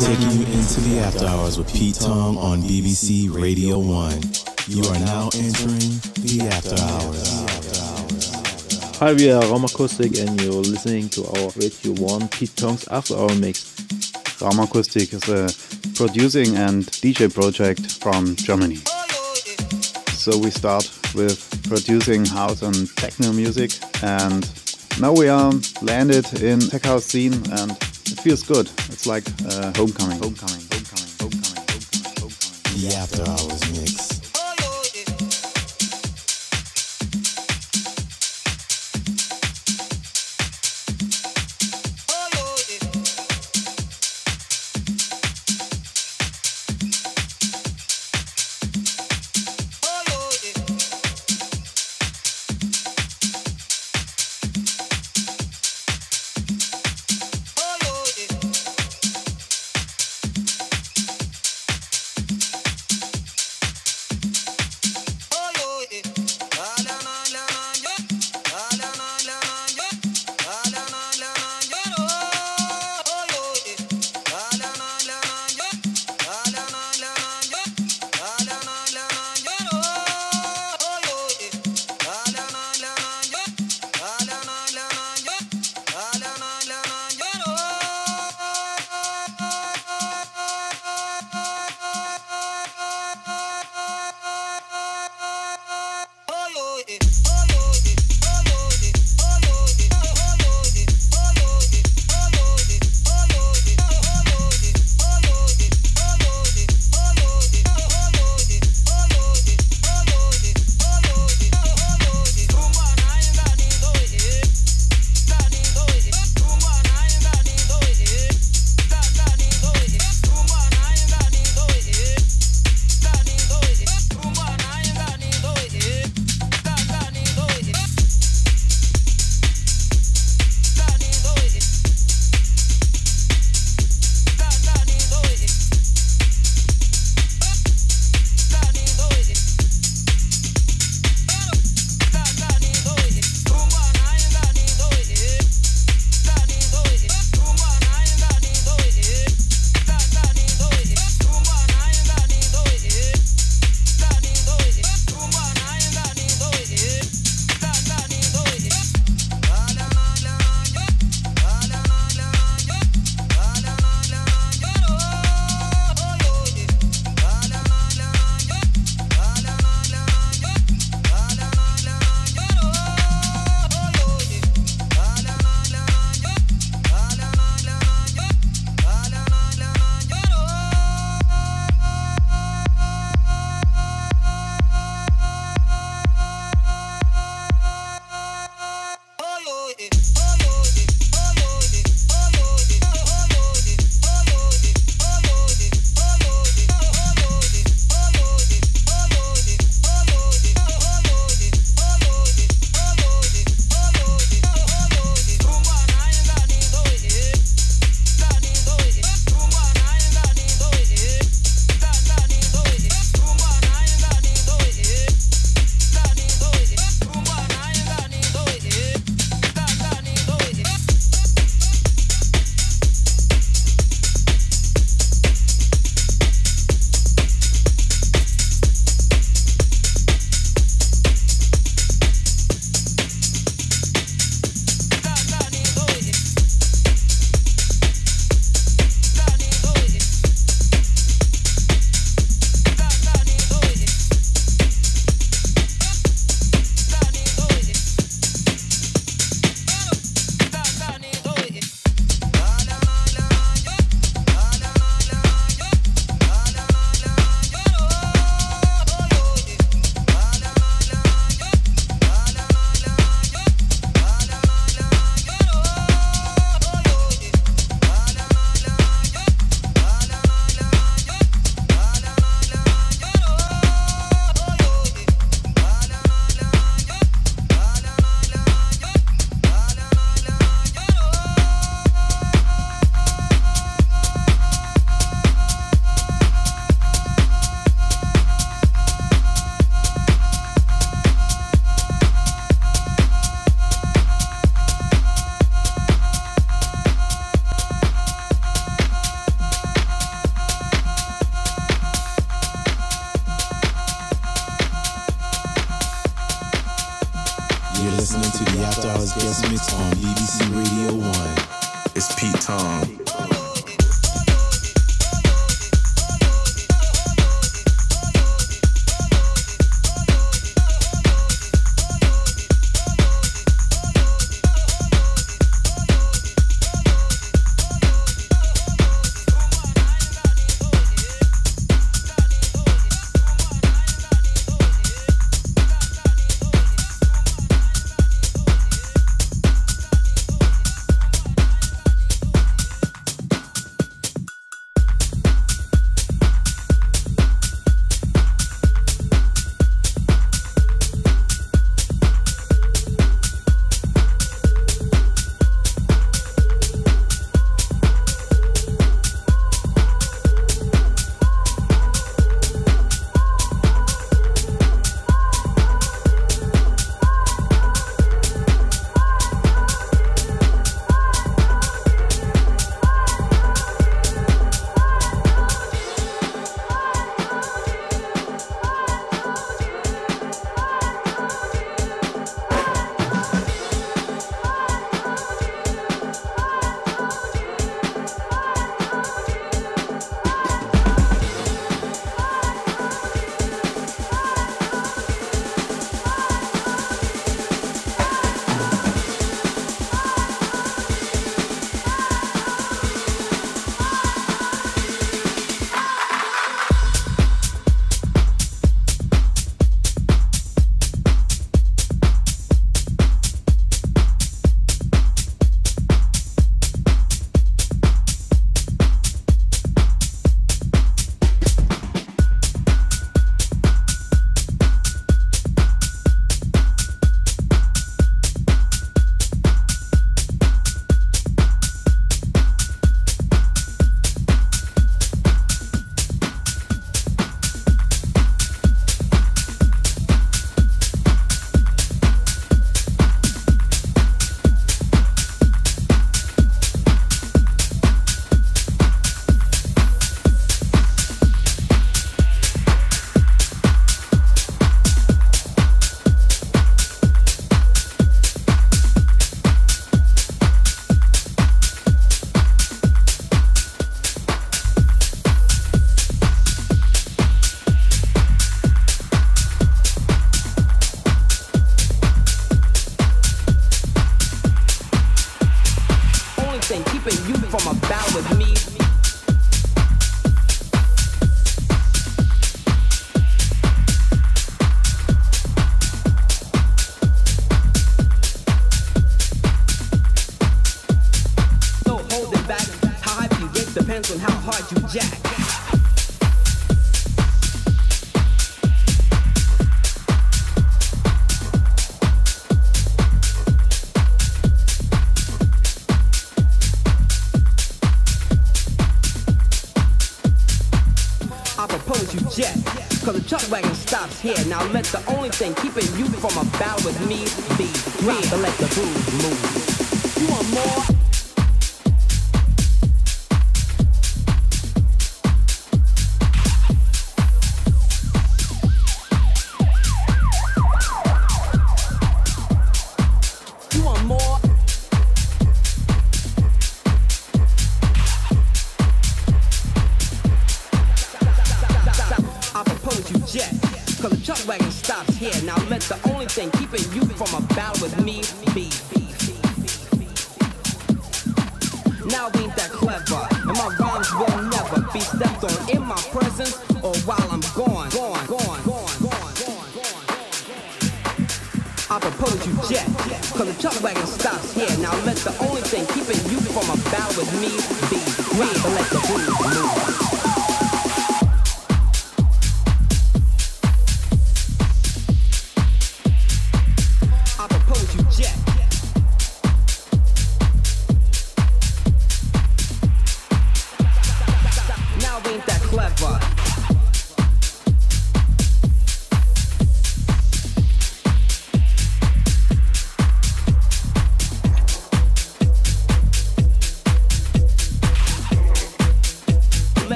taking you into the after hours with Pete Tong on BBC Radio 1. You are now entering the after hours. Hi, we are Raumakustik and you're listening to our Radio 1 Pete Tong's After Hour Mix. Raumakustik is a producing and DJ project from Germany. So we start with producing house and techno music and now we are landed in tech house scene and it feels good. It's like uh, homecoming, homecoming, homecoming, homecoming, homecoming, homecoming. The after hours mix. the After Hours Guest Mix on BBC Radio 1. It's Pete Tong.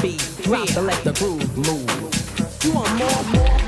beat, drop and let the groove move. You want more? more?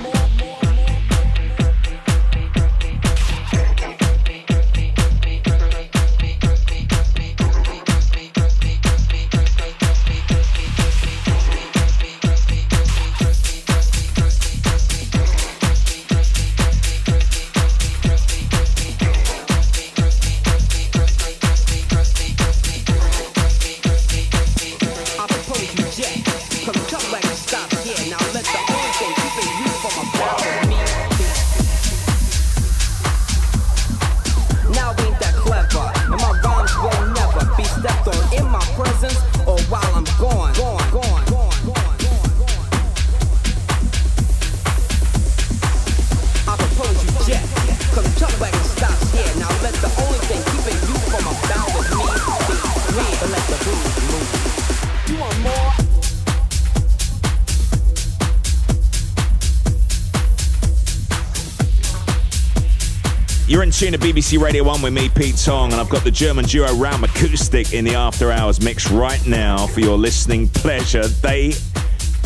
Radio 1 with me, Pete Tong, and I've got the German duo Raumakustik in the After Hours mix right now for your listening pleasure. They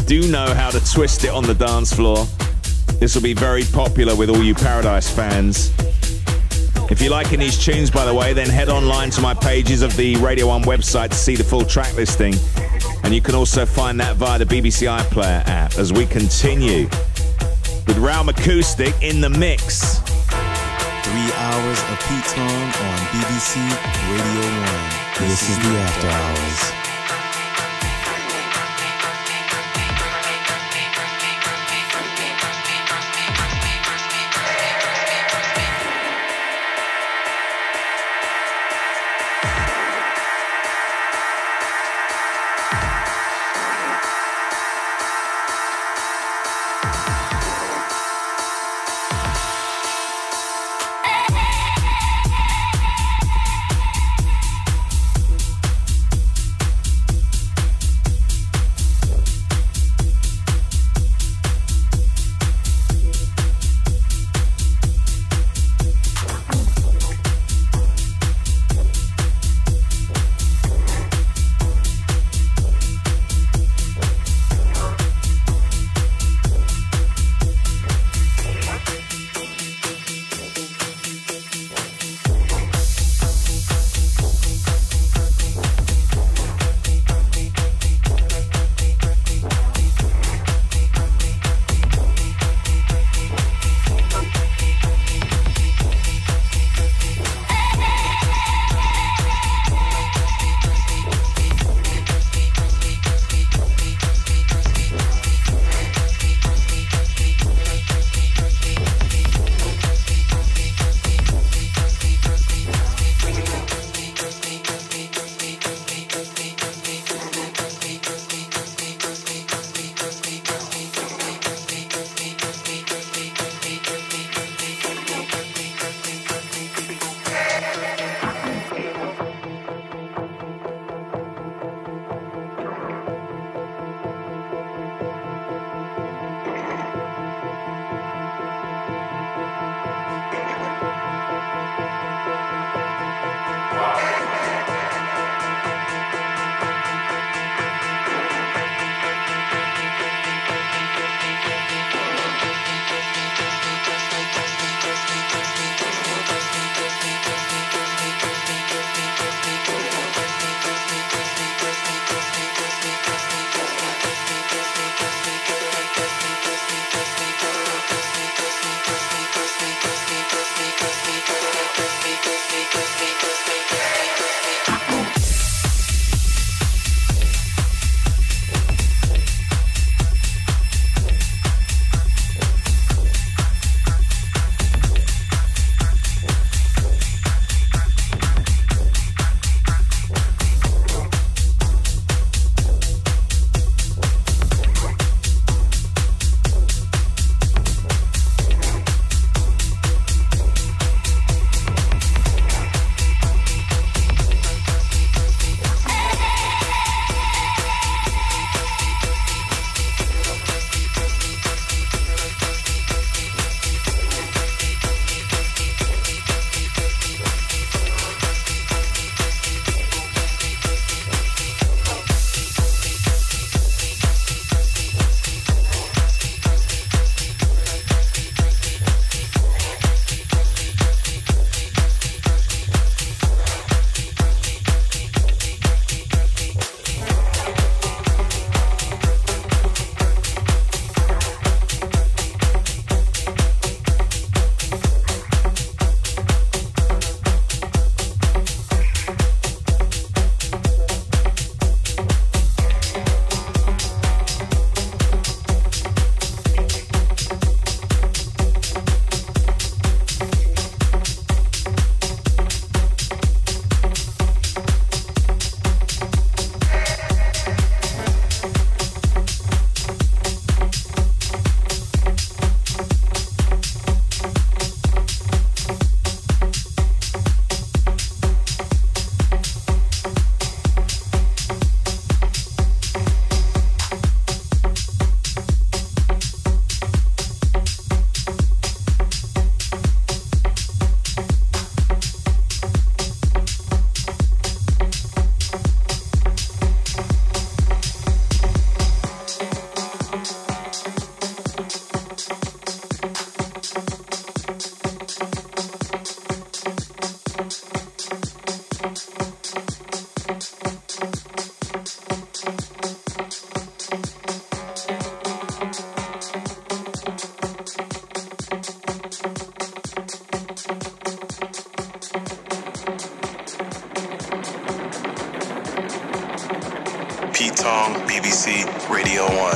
do know how to twist it on the dance floor. This will be very popular with all you Paradise fans. If you're liking these tunes, by the way, then head online to my pages of the Radio 1 website to see the full track listing. And you can also find that via the BBC iPlayer app as we continue with Raumakustik in the mix. Three hours of Pete Tong on BBC Radio 1. This is the After Hours. Radio 1.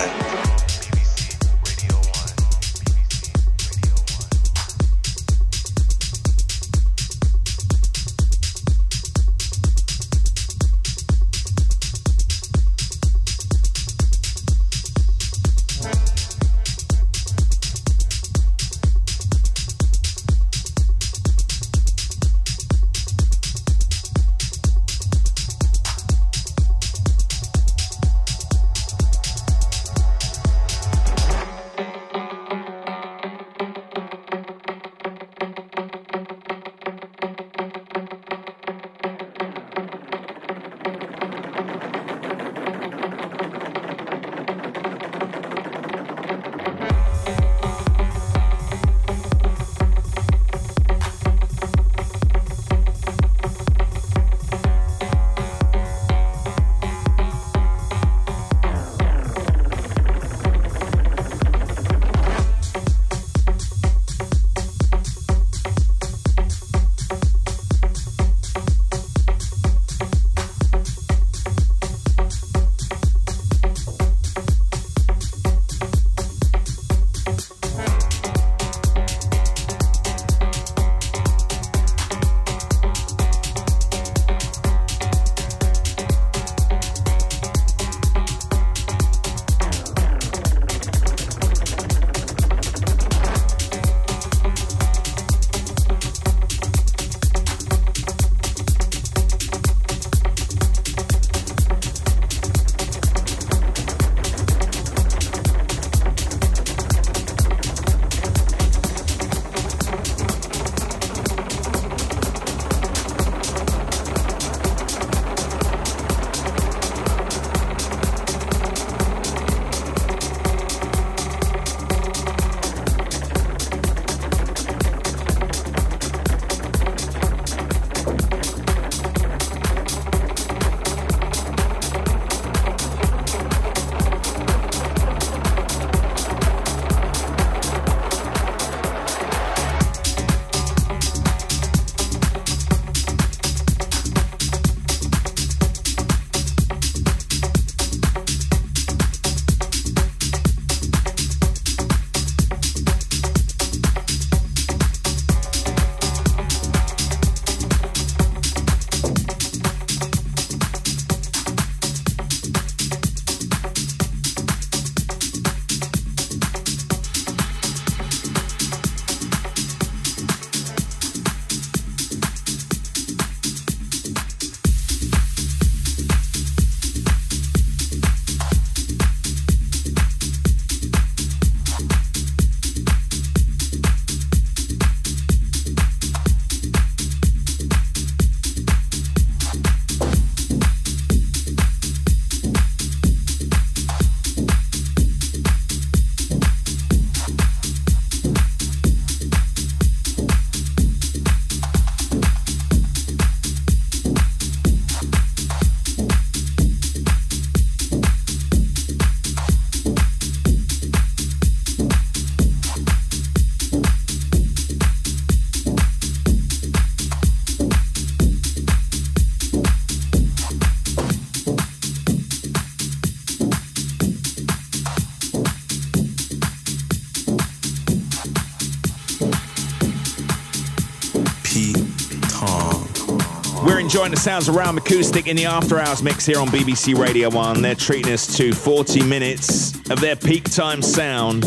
Enjoying the sounds of Raumakustik in the After Hours mix here on BBC Radio 1. They're treating us to 40 minutes of their peak time sound.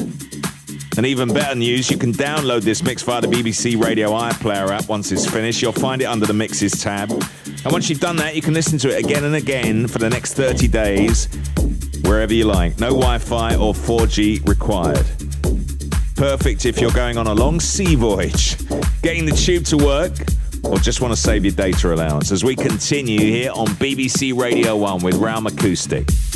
And even better news, you can download this mix via the BBC Radio iPlayer app once it's finished. You'll find it under the Mixes tab. And once you've done that, you can listen to it again and again for the next 30 days, wherever you like. No Wi Fi or 4G required. Perfect if you're going on a long sea voyage, getting the tube to work or just want to save your data allowance as we continue here on BBC Radio 1 with Raumakustik.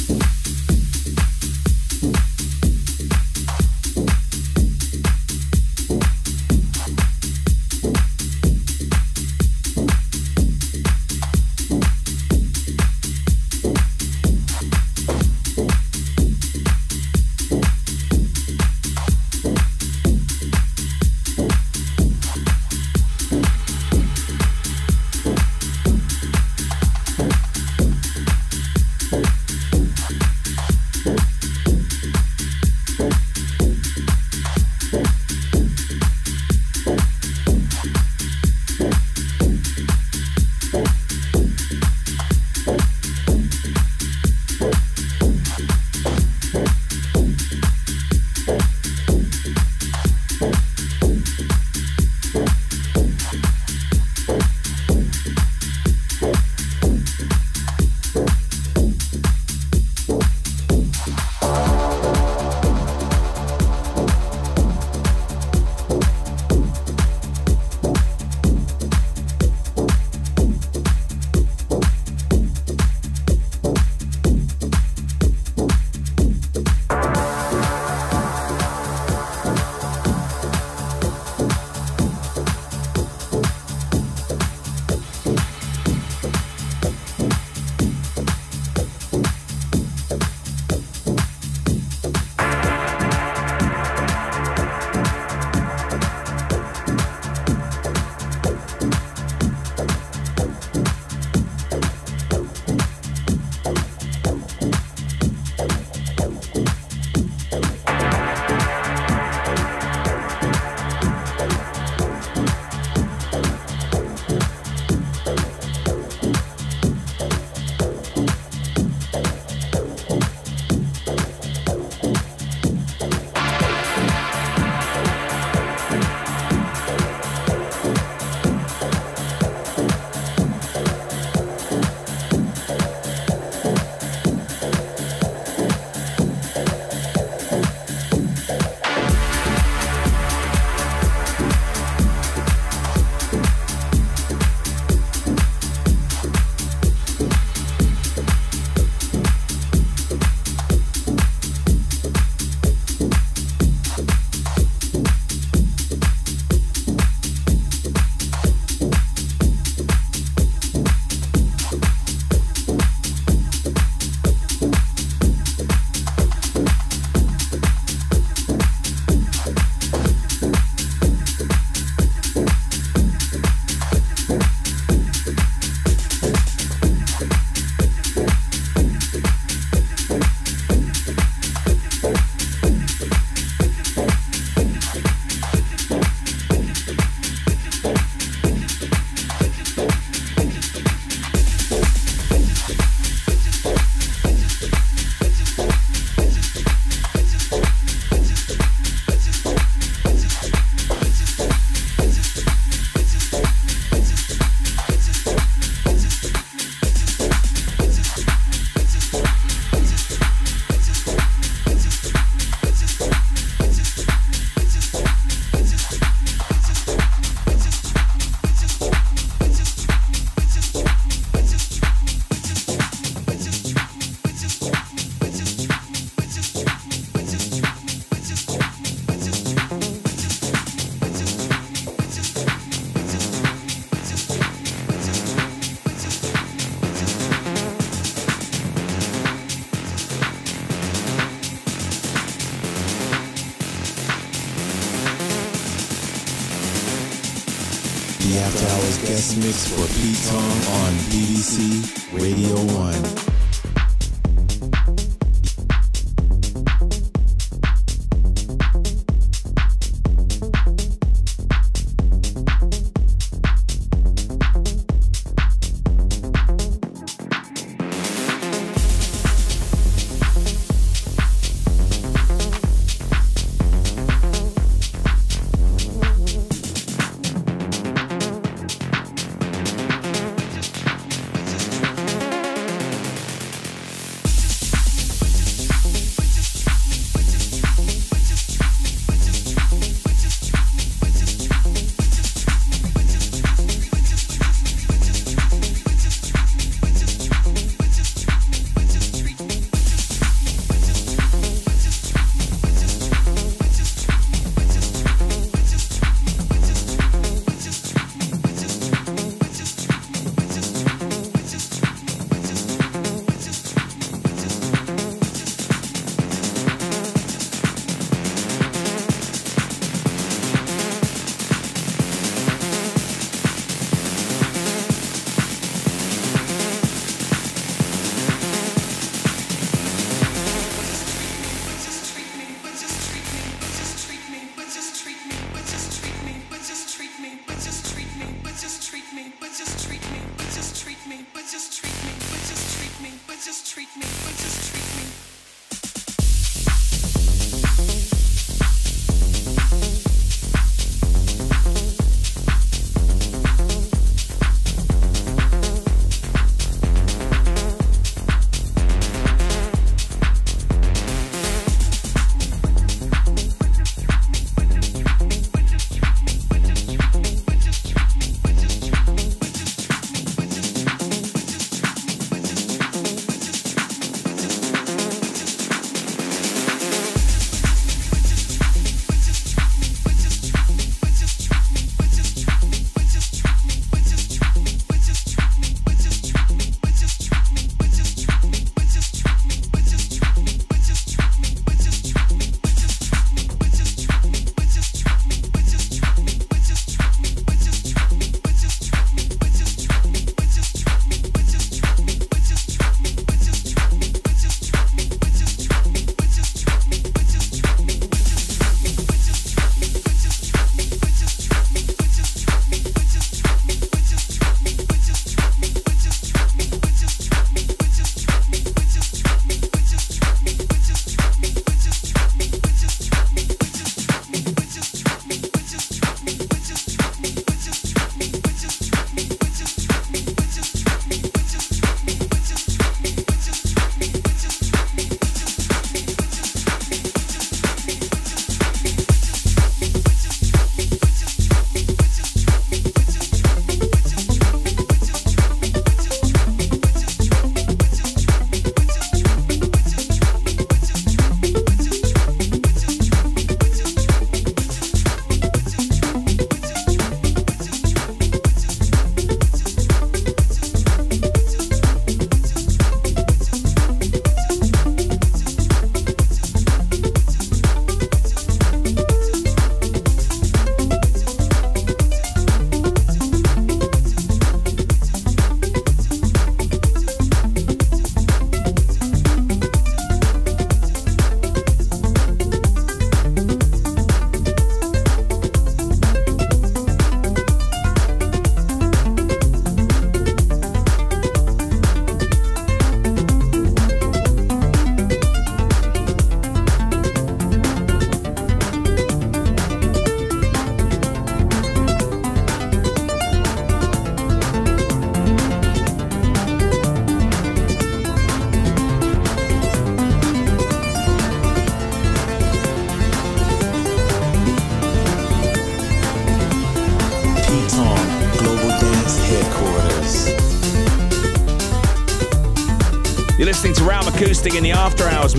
Mix for Pete Tong on BBC Radio 1.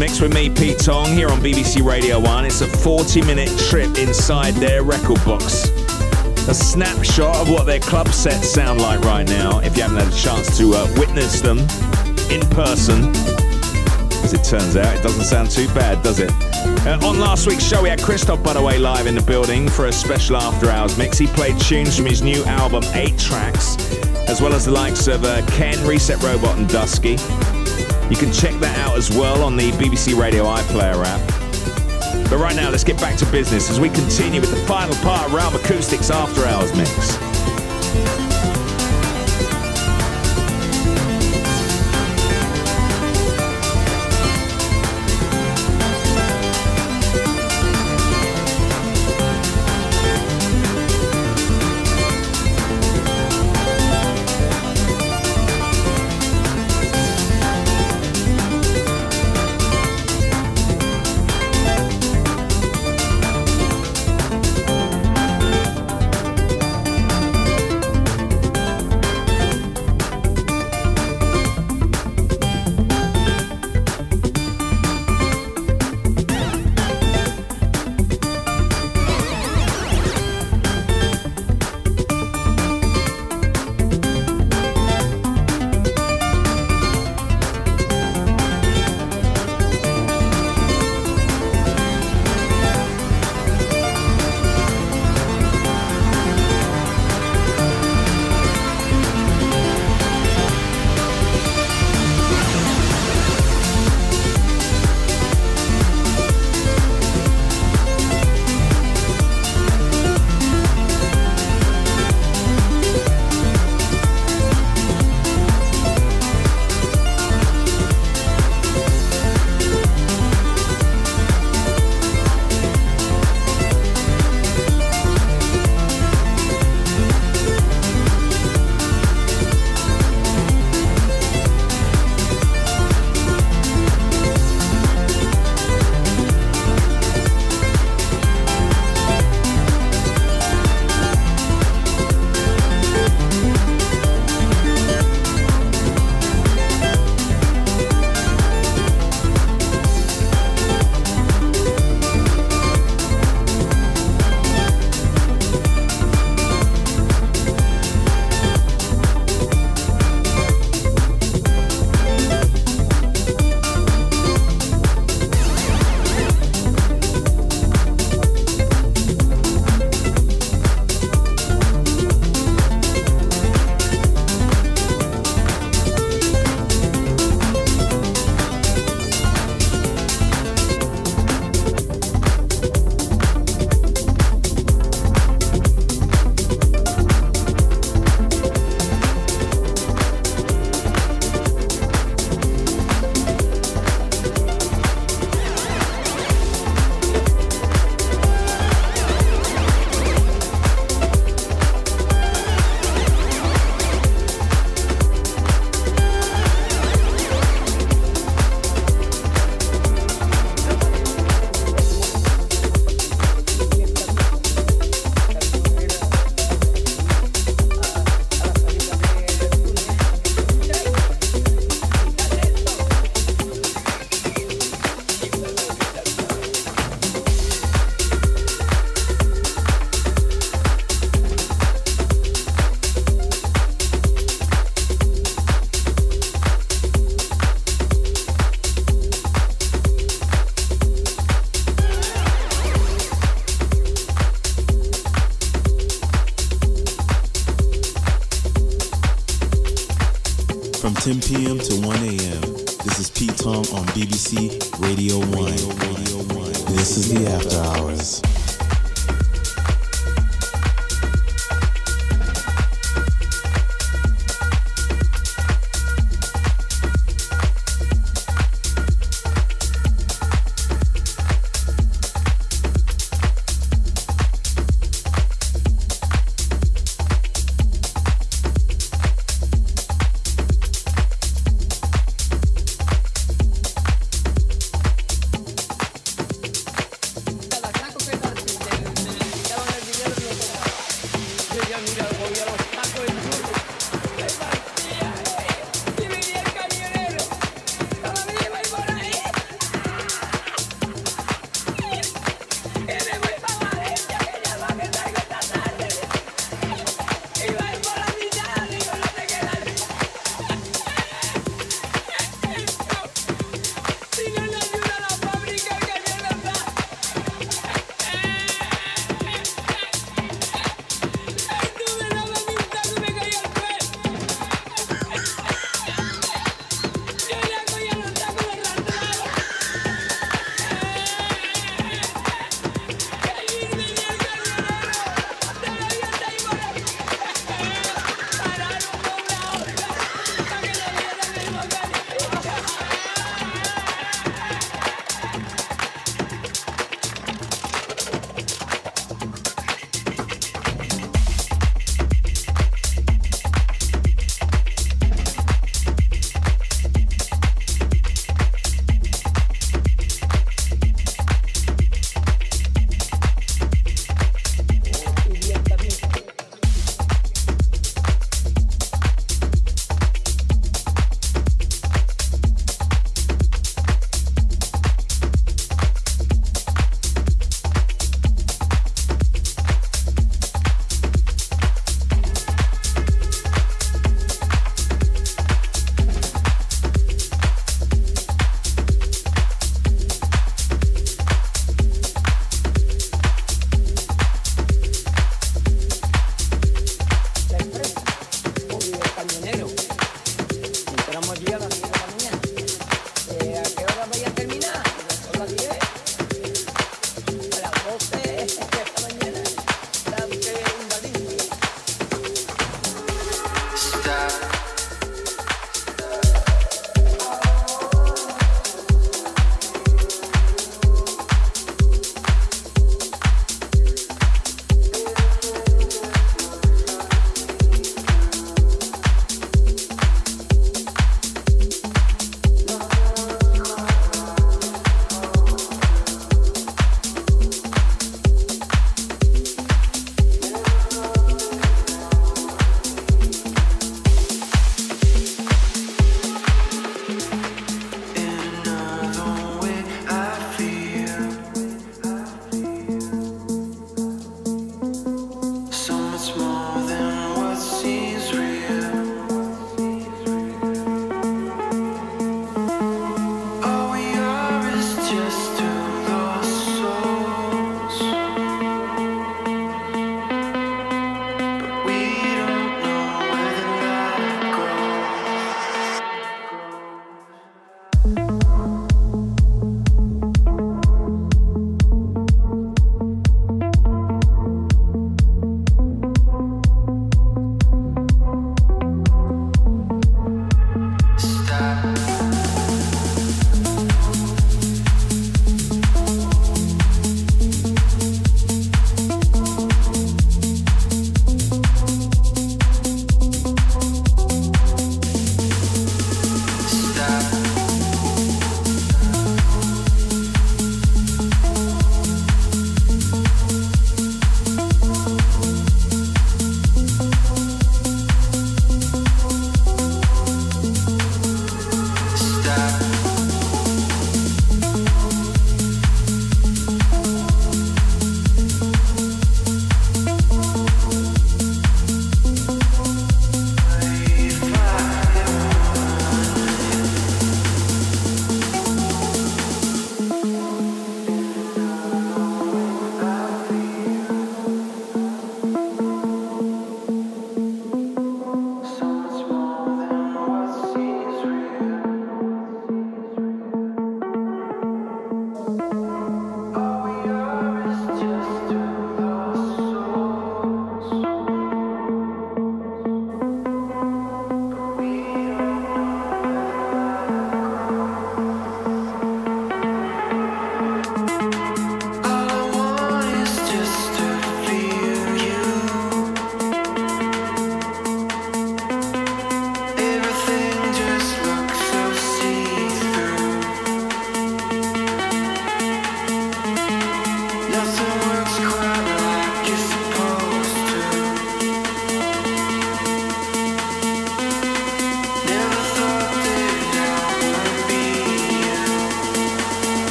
Mix with me, Pete Tong, here on BBC Radio 1. It's a 40 minute trip inside their record box. A snapshot of what their club sets sound like right now, if you haven't had a chance to uh, witness them in person. As it turns out, it doesn't sound too bad, does it? Uh, on last week's show, we had Christoph Butterway live in the building for a special after hours mix. He played tunes from his new album, Eight Tracks, as well as the likes of uh, Ken, Reset Robot, and Dusky. You can check that out as well on the BBC Radio iPlayer app. But right now, let's get back to business as we continue with the final part of Raumakustik's After Hours mix. 10 p.m. to 1 a.m. This is Pete Tong on BBC Radio 1. Radio 1. This is the After Hours.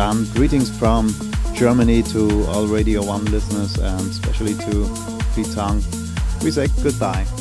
Greetings from Germany to all Radio 1 listeners and especially to Tong. We say goodbye.